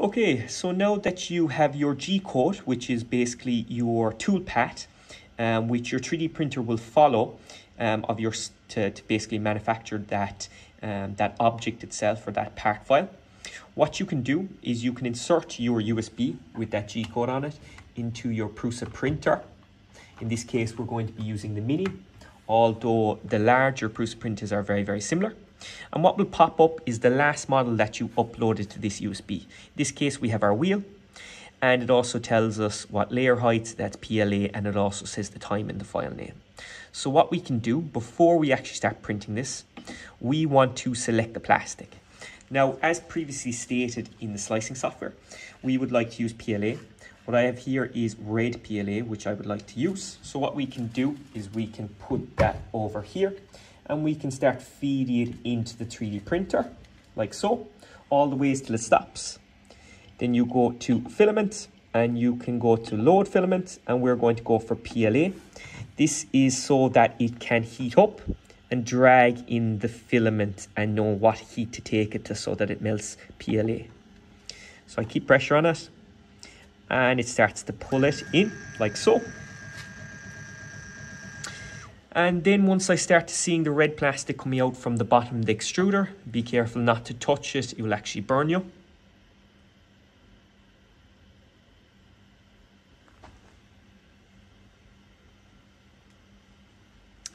Okay, so now that you have your G-code, which is basically your toolpath, um, which your 3D printer will follow um, of your to, to basically manufacture that um, that object itself or that part file. What you can do is you can insert your USB with that G code on it into your Prusa printer. In this case, we're going to be using the Mini, although the larger Prusa printers are very, very similar. And what will pop up is the last model that you uploaded to this USB. In this case, we have our wheel and it also tells us what layer height, that's PLA, and it also says the time in the file name. So what we can do before we actually start printing this, we want to select the plastic. Now, as previously stated in the slicing software, we would like to use PLA. What I have here is red PLA, which I would like to use. So what we can do is we can put that over here and we can start feeding it into the 3D printer, like so, all the ways till it stops. Then you go to filament and you can go to load filament and we're going to go for PLA. This is so that it can heat up and drag in the filament and know what heat to take it to so that it melts PLA. So I keep pressure on it and it starts to pull it in like so. And then once I start seeing the red plastic coming out from the bottom of the extruder, be careful not to touch it, it will actually burn you.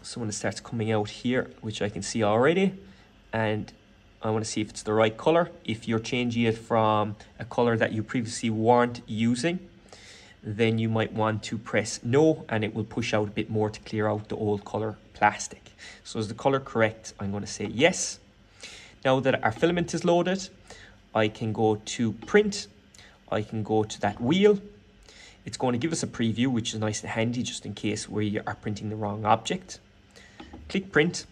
So when it starts coming out here, which I can see already, and I want to see if it's the right color. If you're changing it from a color that you previously weren't using, then you might want to press no and it will push out a bit more to clear out the old color plastic. So is the color correct? I'm going to say yes. Now that our filament is loaded, I can go to print. I can go to that wheel. It's going to give us a preview, which is nice and handy just in case we are printing the wrong object. Click print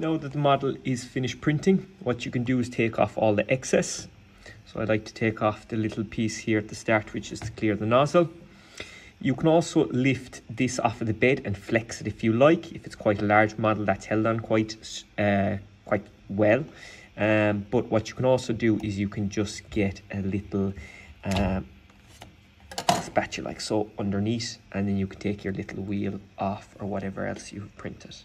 Now that the model is finished printing, what you can do is take off all the excess. So I like to take off the little piece here at the start, which is to clear the nozzle. You can also lift this off of the bed and flex it if you like, if it's quite a large model that's held on quite, uh, quite well. Um, but what you can also do is you can just get a little uh, spatula like so underneath and then you can take your little wheel off or whatever else you've printed.